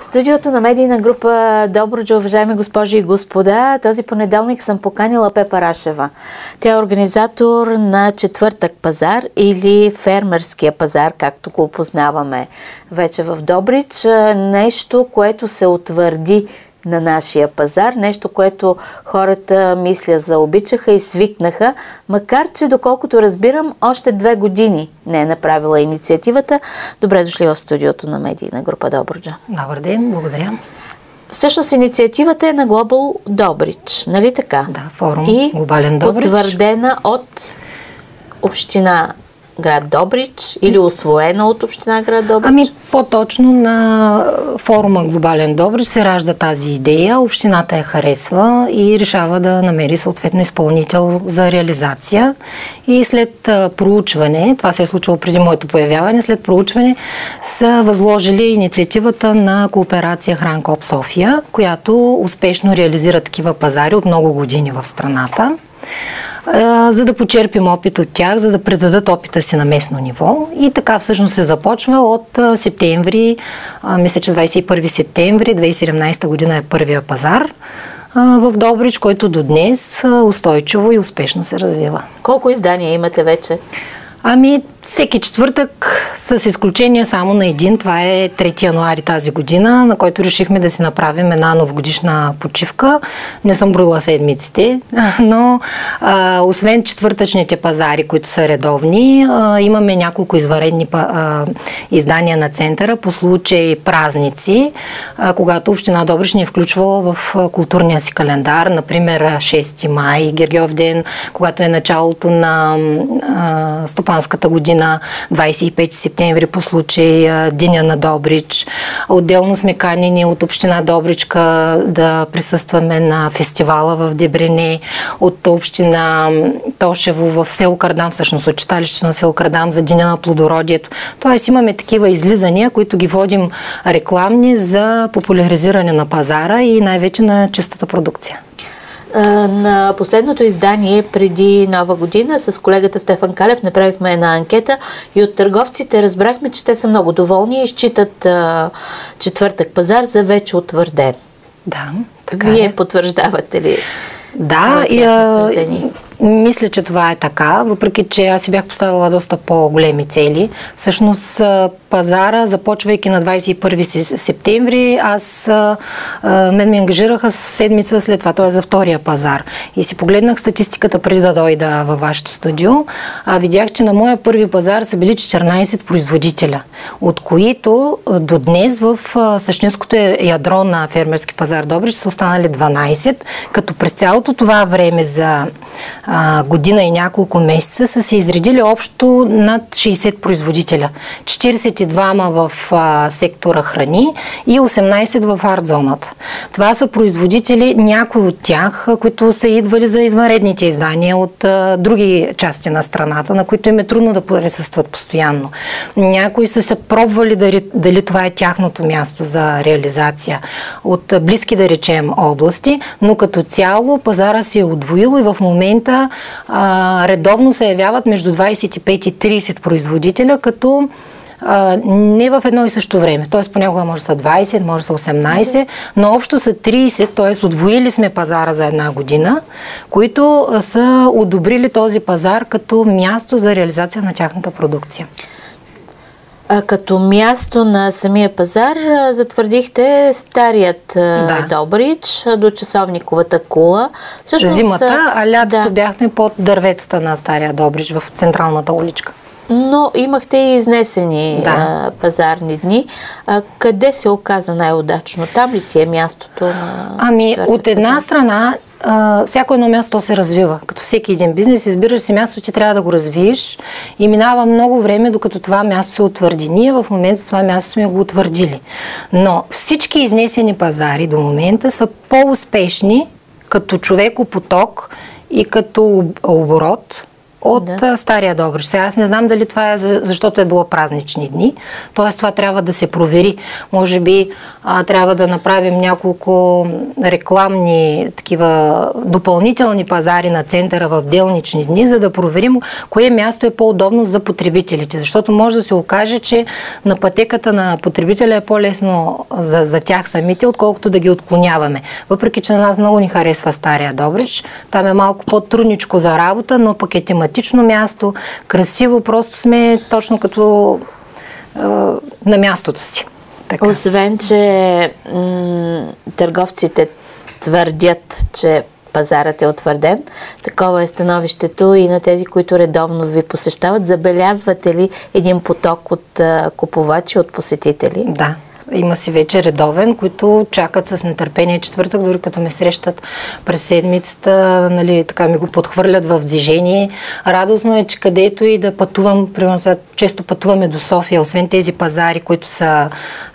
В студиото на медийна група Доброджо, уважаеми госпожи и господа, този понеделник съм поканила Пепа Рашева. Тя е организатор на четвъртък пазар или фермерския пазар, както го опознаваме вече в Добрич. Нещо, което се утвърди на нашия пазар, нещо, което хората мисля заобичаха и свикнаха, макар че, доколкото разбирам, още две години не е направила инициативата. Добре дошли в студиото на медийна група Доброджа. Добър ден, благодаря. Всъщност инициативата е на Global Добрич, нали така? Да, форум и Глобален Добрич. потвърдена от община град Добрич или освоена от община град Добрич? Ами по-точно на форума Глобален Добрич се ражда тази идея. Общината я харесва и решава да намери съответно изпълнител за реализация. И след проучване, това се е случило преди моето появяване, след проучване са възложили инициативата на кооперация Хранкоп София, която успешно реализира такива пазари от много години в страната за да почерпим опит от тях, за да предадат опита си на местно ниво. И така всъщност се започва от септември, мисля, че 21 септември 2017 година е първия пазар в Добрич, който до днес устойчиво и успешно се развива. Колко издания имате вече? Ами, всеки четвъртък, с изключение само на един, това е 3 януари тази година, на който решихме да си направим една новогодишна почивка. Не съм броила седмиците, но а, освен четвъртъчните пазари, които са редовни, а, имаме няколко изваредни а, издания на центъра по случай празници, а, когато Община Добрич ни е включвала в културния си календар, например 6 май, Гергиов ден, когато е началото на а, стопанската година, 25 септември по случай Деня на Добрич. Отделно сме канени от Община Добричка да присъстваме на фестивала в Дебрене, от Община Тошево в село Кардам, всъщност от читалище на село Кардам за Деня на плодородието. Тоест имаме такива излизания, които ги водим рекламни за популяризиране на пазара и най-вече на чистата продукция. На последното издание преди нова година с колегата Стефан Калев направихме една анкета и от търговците разбрахме, че те са много доволни и считат четвъртък пазар за вече утвърден. Да, така Вие е. потвърждавате ли? Да, и, а, мисля, че това е така, въпреки че аз си бях поставила доста по-големи цели. Всъщност пазара, започвайки на 21 септември, аз мен ми ангажираха седмица след това, т.е. за втория пазар. И си погледнах статистиката преди да дойда във вашето студио. А, видях, че на моя първи пазар са били 14 производителя, от които до днес в същинското ядро на фермерски пазар Добрич са останали 12, като през цялото това време за а, година и няколко месеца са се изредили общо над 60 производителя. 42 в а, сектора храни и 18 в артзоната. Това са производители, някои от тях, които са идвали за извънредните издания от а, други части на страната, на които им е трудно да присъстват постоянно. Някои са се пробвали дали, дали това е тяхното място за реализация от близки, да речем, области, но като цяло пазара се е удвоил и в момента а, редовно се явяват между 25 и 30 производителя, като а, не в едно и също време. Т.е. понякога може да са 20, може са 18, но общо са 30, т.е. отвоили сме пазара за една година, които са одобрили този пазар като място за реализация на тяхната продукция. А, като място на самия пазар затвърдихте старият да. Добрич до часовниковата кула. Всъщност, Зимата, а лятото да. бяхме под дърветата на стария Добрич в централната уличка. Но имахте и изнесени да. а, пазарни дни. А, къде се оказа най-удачно? Там ли си е мястото на... Ами, от една пазар? страна а, всяко едно място се развива. Като всеки един бизнес, избираш си място, ти трябва да го развиеш и минава много време, докато това място се утвърди. Ние в момента това място сме го утвърдили. Но всички изнесени пазари до момента са по-успешни като човекопоток и като оборот от да. Стария Добрич. Сега аз не знам дали това е защото е било празнични дни, т.е. това трябва да се провери. Може би а, трябва да направим няколко рекламни такива допълнителни пазари на центъра в делнични дни, за да проверим кое място е по-удобно за потребителите. Защото може да се окаже, че на пътеката на потребителя е по-лесно за, за тях самите, отколкото да ги отклоняваме. Въпреки, че на нас много ни харесва Стария Добрич, там е малко по-трудничко за работа, но пък е тематично място, красиво, просто сме точно като е, на мястото си. Така. Освен, че търговците твърдят, че пазарът е утвърден. Такова е становището и на тези, които редовно ви посещават. Забелязвате ли един поток от а, купувачи, от посетители? Да, има си вече редовен, които чакат с нетърпение четвъртък, дори като ме срещат през седмицата, нали, така ми го подхвърлят в движение. Радостно е, че където и да пътувам, примерно сега често пътуваме до София, освен тези пазари, които са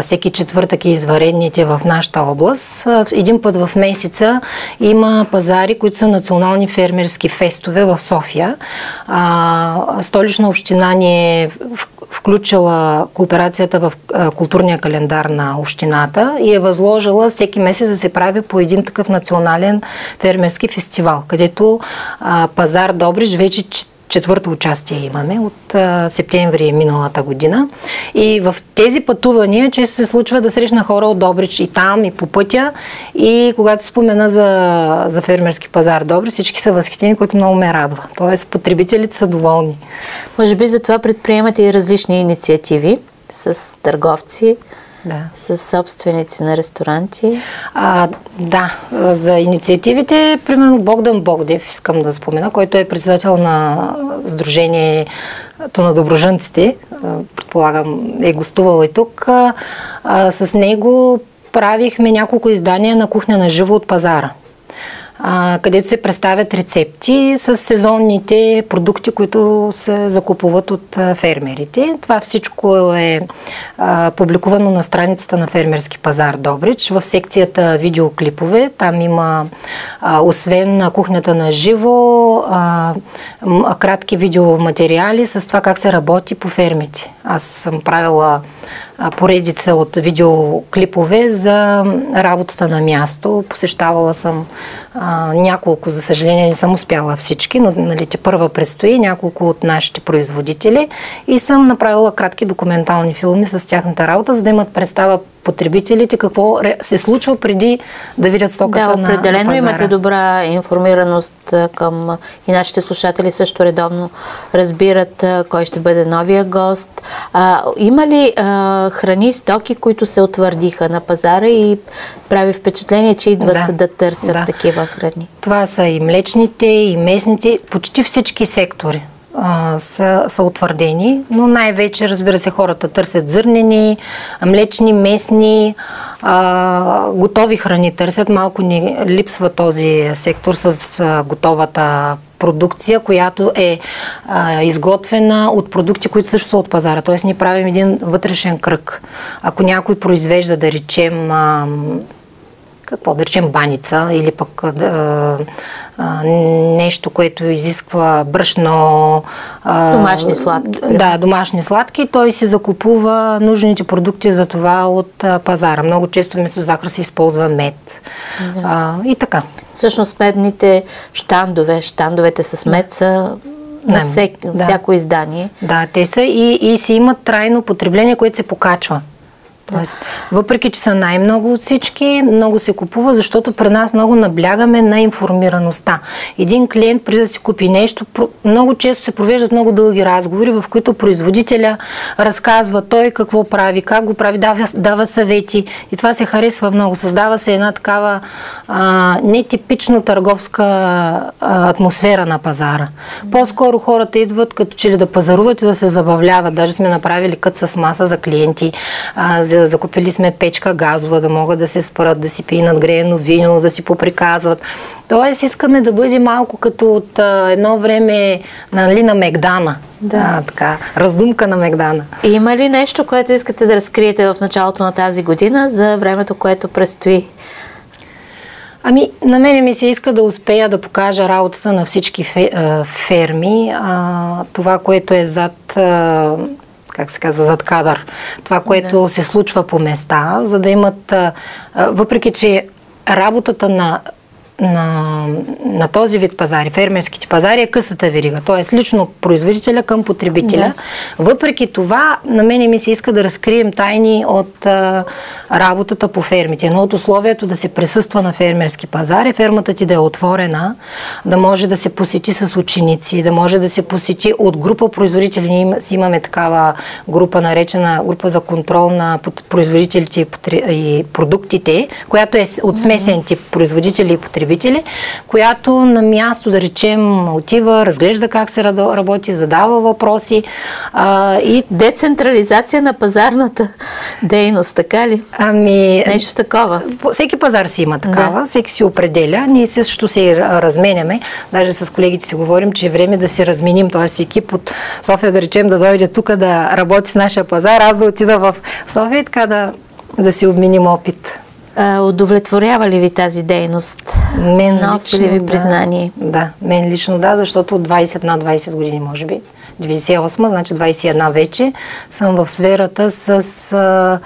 всеки четвъртък и изваредните в нашата област, един път в месеца има пазари, които са национални фермерски фестове в София. А, столична община ни е включила кооперацията в културния календар на общината и е възложила всеки месец да се прави по един такъв национален фермерски фестивал, където пазар Добрич вече четвърто участие имаме от а, септември миналата година. И в тези пътувания често се случва да срещна хора от Добрич и там, и по пътя. И когато спомена за, за фермерски пазар Добрич, всички са възхитени, което много ме радва. Тоест, потребителите са доволни. Може би за това предприемате и различни инициативи с търговци, да. С собственици на ресторанти? А, да, за инициативите, примерно Богдан Богдев, искам да спомена, който е председател на Сдружението на доброжънците, предполагам е гостувал и тук. А, с него правихме няколко издания на кухня на живо от пазара където се представят рецепти с сезонните продукти, които се закупуват от фермерите. Това всичко е публикувано на страницата на Фермерски пазар Добрич в секцията видеоклипове. Там има, освен на кухнята на живо, кратки видеоматериали с това как се работи по фермите. Аз съм правила поредица от видеоклипове за работата на място. Посещавала съм а, няколко, за съжаление не съм успяла всички, но нали, те първа предстои няколко от нашите производители и съм направила кратки документални филми с тяхната работа, за да имат представа потребителите какво се случва преди да видят стоката да, на Да, определено имате добра информираност към и нашите слушатели също редовно разбират кой ще бъде новия гост. А, има ли а, храни, стоки, които се утвърдиха на пазара и прави впечатление, че идват да, да търсят да. такива храни? Това са и млечните, и местните, почти всички сектори а, са, са утвърдени, но най-вече, разбира се, хората търсят зърнени, млечни, местни, а, готови храни търсят. Малко ни липсва този сектор с а, готовата продукция, която е а, изготвена от продукти, които също са от пазара. Тоест, ние правим един вътрешен кръг. Ако някой произвежда, да речем, а, какво да речем баница или пък а, а, нещо, което изисква брашно. А, домашни сладки. Да, домашни сладки. Той си закупува нужните продукти за това от а, пазара. Много често вместо захар се използва мед. Да. А, и така. Всъщност медните штандове, штандовете с мед са на всек, да. всяко издание. Да, те са и, и си имат трайно потребление, което се покачва. Тоест, въпреки, че са най-много от всички, много се купува, защото при нас много наблягаме на информираността. Един клиент, преди да си купи нещо, много често се провеждат много дълги разговори, в които производителя разказва той какво прави, как го прави, дава, дава съвети. И това се харесва много. Създава се една такава а, нетипично търговска а, атмосфера на пазара. По-скоро хората идват като че ли да пазаруват и да се забавляват. Даже сме направили кът с маса за клиенти, а, за, закупили сме печка газова, да могат да се спрат, да си пинат греено вино, да си поприказват. Тоест искаме да бъде малко като от а, едно време нали, на Мегдана. Да. А, така, раздумка на Мегдана. Има ли нещо, което искате да разкриете в началото на тази година за времето, което предстои? Ами, на мене ми се иска да успея да покажа работата на всички ферми, а, това, което е зад а, как се казва, зад кадър. Това, което да. се случва по места, за да имат, а, въпреки че работата на на, на този вид пазари, фермерските пазари, е късата верига. Т.е. лично производителя към потребителя. Да. Въпреки това, на мене ми се иска да разкрием тайни от а, работата по фермите. Едно от условието да се присъства на фермерски пазар е фермата ти да е отворена, да може да се посети с ученици, да може да се посети от група производители. Ние си имаме такава група, наречена група за контрол на производителите и продуктите, която е от смесен тип производители и потребители потребители, която на място, да речем, отива, разглежда как се работи, задава въпроси. А, и... Децентрализация на пазарната дейност, така ли? Ами... Нещо такова. Всеки пазар си има такава, да. всеки си определя. Ние също се разменяме. Даже с колегите си говорим, че е време да се разменим, т.е. екип от София, да речем, да дойде тук да работи с нашия пазар, аз да отида в София и така да, да си обменим опит. А, удовлетворява ли ви тази дейност? Мен Носи ли ви признание? Да, да, мен лично да, защото от 20 на 20 години, може би, 98, значи 21 вече, съм в сферата с а,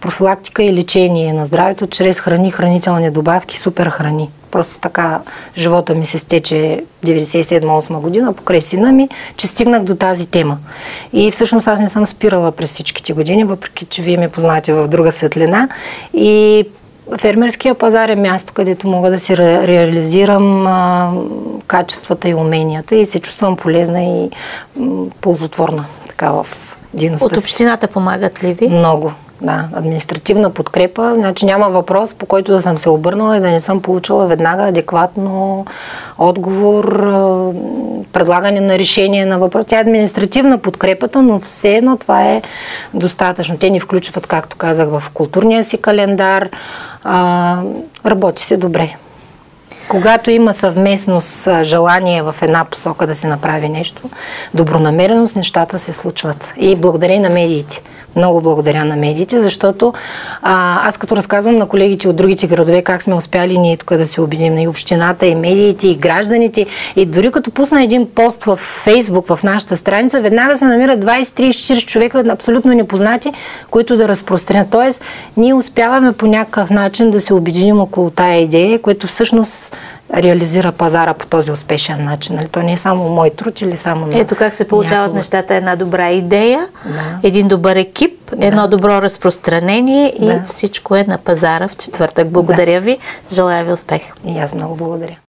профилактика и лечение на здравето чрез храни, хранителни добавки, супер храни. Просто така живота ми се стече 97-8 година покрай сина ми, че стигнах до тази тема. И всъщност аз не съм спирала през всичките години, въпреки че вие ме познавате в друга светлина. И Фермерския пазар е място, където мога да си ре, реализирам а, качествата и уменията и се чувствам полезна и м, ползотворна така в дейността От общината помагат ли ви? Много да, административна подкрепа. Значи няма въпрос, по който да съм се обърнала и да не съм получила веднага адекватно отговор, предлагане на решение на въпрос. Тя е административна подкрепата, но все едно това е достатъчно. Те ни включват, както казах, в културния си календар. А, работи се добре. Когато има съвместност, желание в една посока да се направи нещо, добронамереност, нещата се случват. И благодаря на медиите. Много благодаря на медиите, защото а, аз като разказвам на колегите от другите градове как сме успяли ние тук да се обединим и общината, и медиите, и гражданите, и дори като пусна един пост в Фейсбук, в нашата страница, веднага се намират 20, 30, 40 човека, абсолютно непознати, които да разпространят. Тоест, ние успяваме по някакъв начин да се обединим около тая идея, което всъщност реализира пазара по този успешен начин. Нали? То не е само мой труд или само на Ето как се получават някога. нещата. Една добра идея, да. един добър екип, да. едно добро разпространение и да. всичко е на пазара в четвъртък. Благодаря да. ви. Желая ви успех. И аз много благодаря.